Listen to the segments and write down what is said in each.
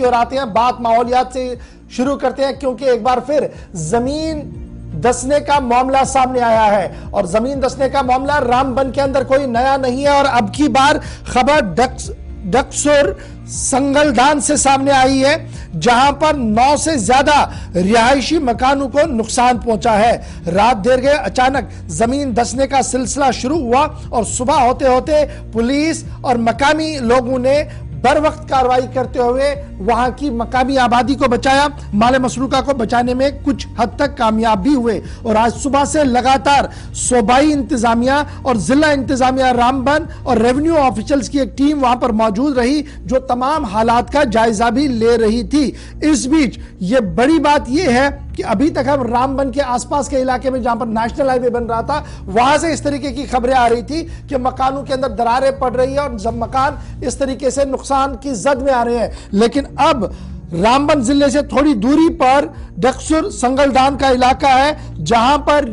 की ओर आते हैं। बात माहौलियात से शुरू करते हैं, क्योंकि एक बार फिर ज़मीन दसने का मामला सामने आया है। और ज़मीन दसने का मामला रामबन के अंदर कोई नया नहीं है, और अब की बार खबर डक्स, डक्सुर संगलदान से सामने आई है, जहाँ पर नौ से ज़्यादा रिहायशी मकानों को नुकसान पहुँचा है। रात देर गए, अचानक ज़मीन धसने का सिलसिला शुरू हुआ, और सुबह होते होते पुलिस और मकामी लोगों ने बर वक्त कार्रवाई करते हुए वहाँ की मकामी आबादी को बचाया, माले मसरूका को बचाने में कुछ हद तक कामयाब भी हुए। और आज सुबह से लगातार सूबाई इंतजामिया और जिला इंतजामिया रामबन और रेवेन्यू ऑफिशियल्स की एक टीम वहाँ पर मौजूद रही, जो तमाम हालात का जायजा भी ले रही थी। इस बीच ये बड़ी बात यह है कि अभी तक हम रामबन के आसपास के इलाके में जहाँ पर नेशनल हाईवे बन रहा था, वहाँ से इस तरीके की खबरें आ रही थी कि मकानों के अंदर दरारें पड़ रही है और जब मकान इस तरीके से नुकसान की जद में आ रहे हैं। लेकिन अब रामबन ज़िले से थोड़ी दूरी पर डक्सुर संगलदान का इलाका है, जहाँ पर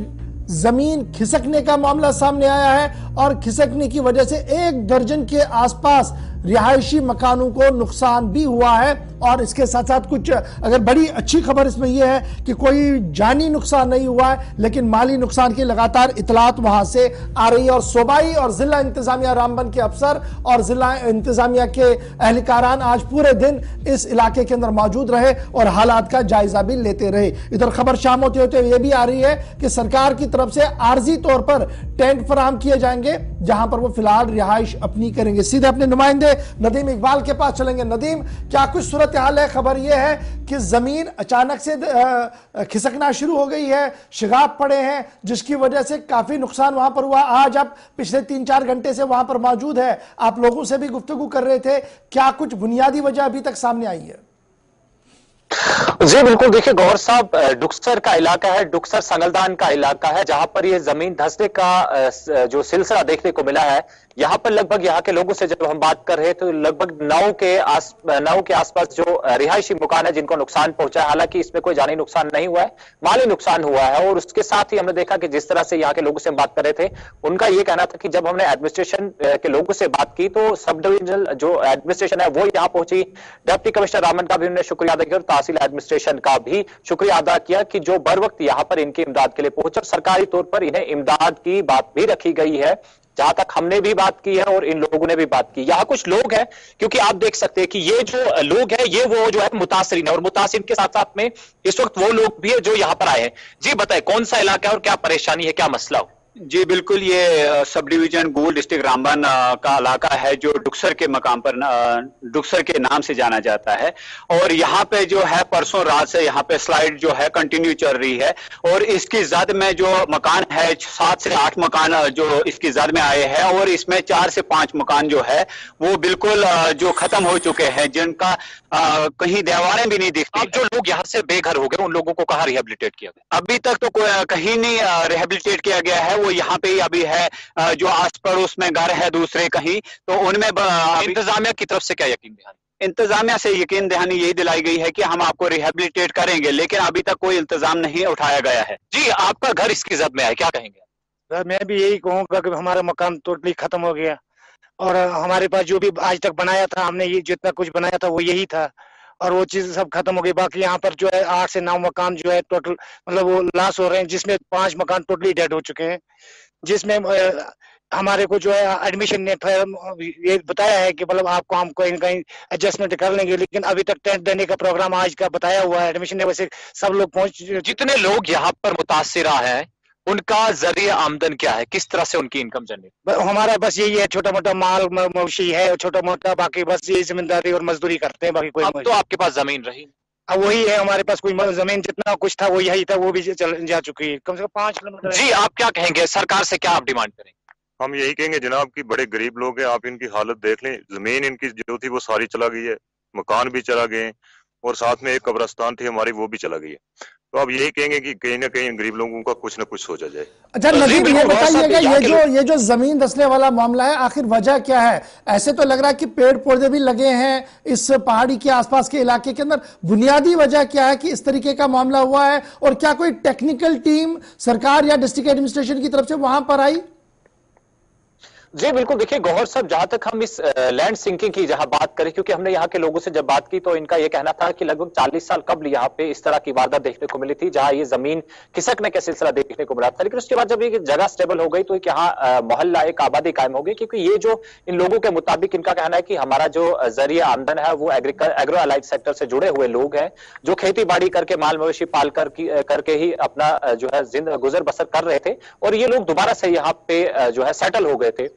ज़मीन खिसकने का मामला सामने आया है और खिसकने की वजह से एक दर्जन के आसपास रिहायशी मकानों को नुकसान भी हुआ है और इसके साथ साथ कुछ, अगर बड़ी अच्छी खबर इसमें यह है कि कोई जानी नुकसान नहीं हुआ है, लेकिन माली नुकसान की लगातार इतलात वहाँ से आ रही है और सूबाई और जिला इंतजामिया रामबन के अफसर और जिला इंतजामिया के एहलकारान आज पूरे दिन इस इलाके के अंदर मौजूद रहे और हालात का जायजा भी लेते रहे। इधर खबर शाम होते होते यह भी आ रही है कि सरकार की तरफ़ से आर्जी तौर पर टेंट फराम किए जाएँगे, जहाँ पर वो फ़िलहाल रिहाइश अपनी करेंगे। सीधे अपने नुमाइंदे नदीम इकबाल के पास चलेंगे। नदीम, क्या कुछ सूरत हाल है? खबर यह है कि ज़मीन अचानक से खिसकना शुरू हो गई है। शिगाब पड़े हैं, जिसकी वजह से काफ़ी नुकसान वहाँ पर हुआ। आज आप पिछले तीन चार घंटे से वहाँ पर मौजूद है। आप लोगों से भी गुफ्तगु कर रहे थे। क्या कुछ बुनियादी वजह अभी तक सामने आई है? जी, बिल्कुल। देखिए, गौर साहब डुक्सर का इलाका है, डुक्सर संगलदान का इलाका है, जहाँ पर ये ज़मीन धसने का जो सिलसिला देखने को मिला है, यहाँ पर लगभग यहाँ के लोगों से जब हम बात कर रहे हैं तो लगभग नौ के आस नौ के आसपास जो रिहायशी मकान है, जिनको नुकसान पहुँचा है, हालाँकि इसमें कोई जानी नुकसान नहीं हुआ है, माली नुकसान हुआ है, और उसके साथ ही हमने देखा कि जिस तरह से यहाँ के लोगों से हम बात कर रहे थे, उनका ये कहना था कि जब हमने एडमिनिस्ट्रेशन के लोगों से बात की तो सब डिविजनल जो एडमिनिस्ट्रेशन है, वो यहाँ पहुँची। डेप्टी कमिश्नर रामन का भी उन्होंने शुक्रिया अदा किया और तहसील एडमिनिस्ट्रेशन का भी शुक्रिया अदा किया कि जो बर वक्त यहाँ पर इनकी इमदाद के लिए पहुँचे सरकारी तौर पर इन्हें इमदाद की बात भी रखी गई है। जहाँ तक हमने भी बात की है और इन लोगों ने भी बात की। यहाँ कुछ लोग हैं, क्योंकि आप देख सकते हैं कि ये जो लोग हैं, ये वो जो है मुतासरीन है, और मुतासरीन के साथ साथ में इस वक्त वो लोग भी है जो यहाँ पर आए हैं। जी बताए, कौन सा इलाका है और क्या परेशानी है, क्या मसला हो? जी, बिल्कुल, ये सब डिवीज़न गोल डिस्ट्रिक्ट रामबन का इलाका है जो डुक्सर के मकाम पर डुक्सर के नाम से जाना जाता है। और यहाँ पे जो है, परसों रात से यहाँ पे स्लाइड जो है कंटिन्यू चल रही है। और इसकी जद में जो मकान है, सात से आठ मकान जो इसकी जद में आए हैं और इसमें चार से पाँच मकान जो है, वो बिल्कुल जो खत्म हो चुके हैं, जिनका कहीं दीवारें भी नहीं दिखती जो लोग यहाँ से बेघर हो गए, उन लोगों को कहा रिहेबिलिटेट किया गया? अभी तक तो कहीं नहीं रिहेबिलिटेट किया गया है। वो यहाँ पे ही अभी है जो आस पड़ोस में घर है दूसरे कहीं तो उनमें इंतजामिया की तरफ़ से क्या यकीन दहानी? इंतजामिया से यकीन दहानी यही दिलाई गई है कि हम आपको रिहेबिलिटेट करेंगे लेकिन अभी तक कोई इंतज़ाम नहीं उठाया गया है। जी आपका घर इसकी जब में है क्या कहेंगे? मैं भी यही कहूँगा कि हमारा मकान टोटली खत्म हो गया और हमारे पास जो भी आज तक बनाया था हमने ये जितना कुछ बनाया था वो यही था। और वो चीज़ सब खत्म हो गई। बाकी यहाँ पर जो है आठ से नौ मकान जो है टोटल मतलब वो लॉस हो रहे हैं, जिसमें पाँच मकान टोटली डेड हो चुके हैं, जिसमें हमारे को जो है एडमिशन ने ये बताया है कि मतलब आपको हम कहीं ना कहीं एडजस्टमेंट कर लेंगे, लेकिन अभी तक टेंट देने का प्रोग्राम आज का बताया हुआ है एडमिशन ने वैसे सब लोग पहुँच जितने लोग यहाँ पर मुतासरा है उनका ज़रिए आमदन क्या है? किस तरह से उनकी इनकम जनरेट हमारा बस यही है छोटा मोटा माल मवेशी है छोटा मोटा बाकी बस यही ज़िम्मेदारी और मजदूरी करते हैं बाकी कोई अब तो आपके पास ज़मीन रही। अब वही है हमारे पास कोई ज़मीन जितना कुछ था वो यही था वो भी चल जा चुकी है। कम से कम पाँच किलोमीटर जी आप क्या कहेंगे? सरकार से क्या आप डिमांड करेंगे? हम यही कहेंगे जनाब की बड़े गरीब लोग हैं आप इनकी हालत देख लें। ज़मीन इनकी जो थी वो सारी चला गई है। मकान भी चला गए और साथ में एक कब्रस्तान थी हमारी वो भी चला गई है। तो अब यही कहेंगे कि कहीं ना कहीं गरीब लोगों का कुछ ना कुछ सोचा जाए। अच्छा नजीब ये बताइएगा ये जो ये जो ज़मीन दसने वाला मामला है आखिर वजह क्या है? ऐसे तो लग रहा है कि पेड़ पौधे भी लगे हैं इस पहाड़ी के आसपास के इलाके के अंदर। बुनियादी वजह क्या है कि इस तरीके का मामला हुआ है? और क्या कोई टेक्निकल टीम सरकार या डिस्ट्रिक्ट एडमिनिस्ट्रेशन की तरफ़ से वहाँ पर आई? जी, बिल्कुल, देखिए, गौहर साहब, जहाँ तक हम इस लैंड सिंकिंग की जहाँ बात करें, क्योंकि हमने यहाँ के लोगों से जब बात की तो इनका यह कहना था कि लगभग 40 साल कबल यहाँ पे इस तरह की वारदात देखने को मिली थी, जहाँ ये ज़मीन खिसकने का सिलसिला देखने को मिला था। लेकिन उसके बाद जब ये जगह स्टेबल हो गई तो यहाँ मोहल्ला, एक आबादी कायम हो गई, क्योंकि ये जो इन लोगों के मुताबिक इनका कहना है कि हमारा जो ज़रिया आमदन है, वो एग्रो अलाइड सेक्टर से जुड़े हुए लोग हैं, जो खेती बाड़ी करके, माल मवेशी पाल कर करके ही अपना जो है गुजर बसर कर रहे थे, और ये लोग दोबारा से यहाँ पे जो है सेटल हो गए थे।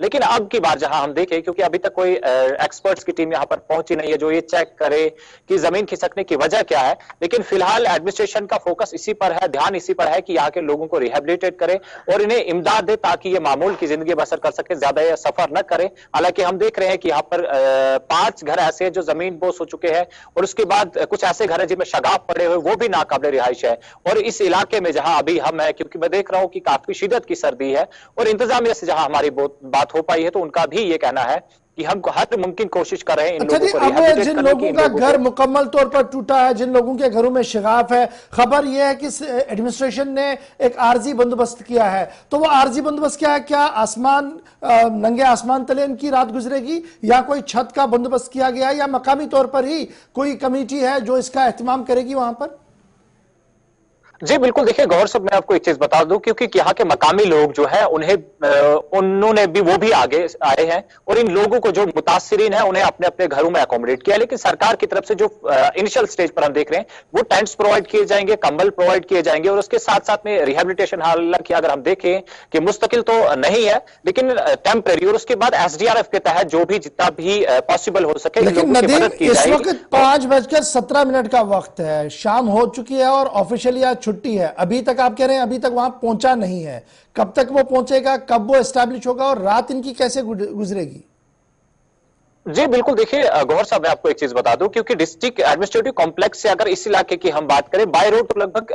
लेकिन अब की बार जहाँ हम देखें, क्योंकि अभी तक कोई एक्सपर्ट्स की टीम यहाँ पर पहुँची नहीं है जो ये चेक करे कि ज़मीन खिसकने की वजह क्या है। लेकिन फ़िलहाल एडमिनिस्ट्रेशन का फोकस इसी पर है, ध्यान इसी पर है कि यहाँ के लोगों को रिहेबिलिटेट करे और इन्हें इमदाद दे ताकि ये मामूल की ज़िंदगी बसर कर सके, ज़्यादा सफ़र न करे। हालाँकि हम देख रहे हैं कि यहाँ पर पाँच घर ऐसे हैं जो ज़मीन बोस हो चुके हैं और उसके बाद कुछ ऐसे घर है जिनमें शगाब पड़े हुए वो भी नाकाबले रिहाइश है। और इस इलाके में जहाँ अभी हम है, क्योंकि मैं देख रहा हूँ कि काफ़ी शिदत की सर्दी है और इंतजामिया से जहाँ हमारी बात हो पाई है तो उनका भी ये कहना है कि हम हर मुमकिन कोशिश कर रहे हैं इन अच्छा लोगों को अब जिन लोगों का घर मुकम्मल तौर पर टूटा है जिन लोगों के घरों में शिगाफ है खबर यह है कि एडमिनिस्ट्रेशन ने एक आरजी बंदोबस्त किया है। तो वो आरजी बंदोबस्त क्या है? क्या आसमान नंगे आसमान तले इनकी रात गुजरेगी? या कोई छत का बंदोबस्त किया गया है? या मकामी तौर पर ही कोई कमेटी है जो इसका एहतमाम करेगी वहाँ पर? जी बिल्कुल देखिए गौर सब मैं आपको एक चीज़ बता दूँ क्योंकि यहाँ के मकामी लोग जो है उन्हें उन्होंने भी वो भी आगे आए हैं और इन लोगों को जो मुतासरीन है उन्हें अपने अपने घरों में अकोमोडेट किया लेकिन सरकार की तरफ़ से जो इनिशियल स्टेज पर हम देख रहे हैं वो टेंट्स प्रोवाइड किए जाएँगे कंबल प्रोवाइड किए जाएँगे और उसके साथ साथ में रिहेबिलिटेशन हालाँकि अगर हम देखें कि मुस्तकिल तो नहीं है लेकिन टेम्परेरी और उसके बाद एसडीआरएफ के तहत जो भी जितना भी पॉसिबल हो सके इस वक्त पाँच बजकर सत्रह मिनट का वक्त है शाम हो चुकी है और ऑफिशियली आज छुट्टी है। अभी तक आप कह रहे हैं, अभी तक वहाँ पहुँचा नहीं है। कब तक वो पहुंचेगा, कब वो एस्टैब्लिश होगा और रात इनकी कैसे गुजरेगी? जी, बिल्कुल। देखिए गौर साहब, मैं आपको एक चीज़ बता दूँ, क्योंकि डिस्ट्रिक्ट एडमिनिस्ट्रेटिव कॉम्प्लेक्स से अगर इस इलाके की हम बात करें, बाय रोड तो लगभग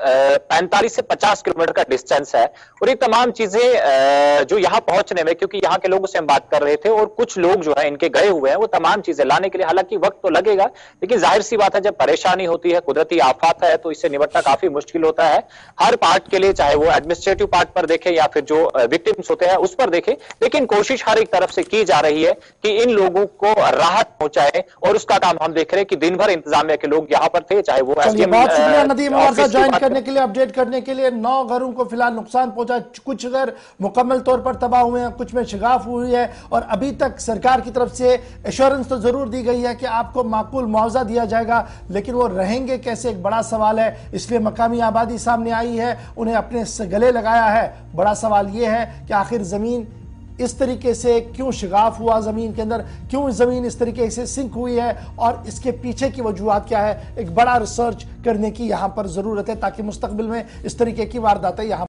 पैंतालीस से पचास किलोमीटर का डिस्टेंस है और ये तमाम चीज़ें जो यहाँ पहुँचने में, क्योंकि यहाँ के लोगों से हम बात कर रहे थे और कुछ लोग जो है, इनके गए हुए हैं, वो तमाम चीज़ें लाने के लिए, हालाँकि वक्त तो लगेगा, लेकिन ज़ाहिर सी बात है, जब परेशानी होती है, कुदरती आफात है तो इससे निपटना काफ़ी मुश्किल होता है। हर पार्ट के लिए, चाहे वो एडमिनिस्ट्रेटिव पार्ट पर देखे या फिर जो विक्टिम्स होते हैं, उस पर देखे, लेकिन कोशिश हर एक तरफ़ से की जा रही है कि इन लोगों को राहत पहुँचाए और उसका काम हम देख रहे हैं कि दिन भर इंतजामिया के लोग यहाँ पर थे चाहे वो बहुत शुक्रिया नदीम हमारे ज्वाइन करने के लिए अपडेट करने के लिए। नौ घरों को फ़िलहाल नुकसान पहुँचा कुछ घर मुकम्मल तौर पर तबाह हुए हैं कुछ में शिगाफ हुई है और अभी तक सरकार की तरफ़ से एश्योरेंस तो ज़रूर दी गई है कि आपको माकूल मुआवजा दिया जाएगा लेकिन वो रहेंगे कैसे एक बड़ा सवाल है। इसलिए मकामी आबादी सामने आई है उन्हें अपने गले लगाया है। बड़ा सवाल यह है कि आखिर ज़मीन इस तरीके से क्यों शिगाफ हुआ ज़मीन के अंदर? क्यों ज़मीन इस तरीके से सिंक हुई है? और इसके पीछे की वजूहत क्या है? एक बड़ा रिसर्च करने की यहाँ पर ज़रूरत है, ताकि मुस्तबिल में इस तरीके की वारदातें यहाँ